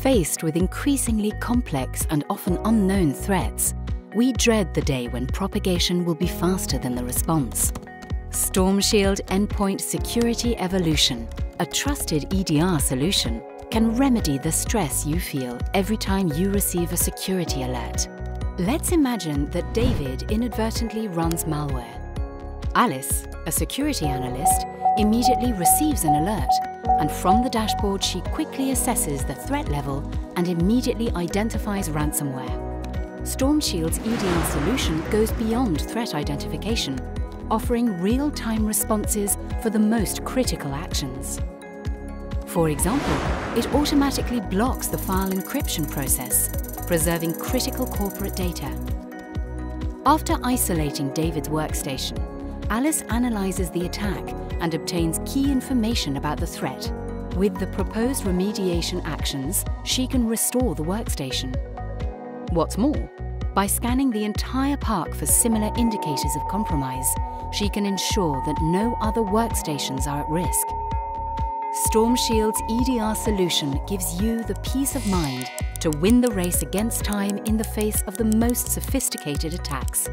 Faced with increasingly complex and often unknown threats, we dread the day when propagation will be faster than the response. Stormshield Endpoint Security Evolution, a trusted EDR solution, can remedy the stress you feel every time you receive a security alert. Let's imagine that David inadvertently runs malware. Alice, a security analyst, immediately receives an alert, and from the dashboard she quickly assesses the threat level and immediately identifies ransomware. Stormshield's EDR solution goes beyond threat identification, offering real-time responses for the most critical actions. For example, it automatically blocks the file encryption process, preserving critical corporate data. After isolating David's workstation, Alice analyzes the attack and obtains key information about the threat. With the proposed remediation actions, she can restore the workstation. What's more, by scanning the entire park for similar indicators of compromise, she can ensure that no other workstations are at risk. Stormshield's EDR solution gives you the peace of mind to win the race against time in the face of the most sophisticated attacks.